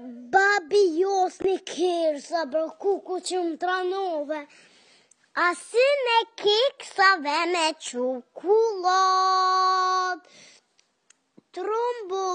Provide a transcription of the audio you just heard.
babi jos një kirë, sa kuku që më tranove. Asi me kikë sa ve Trumbo.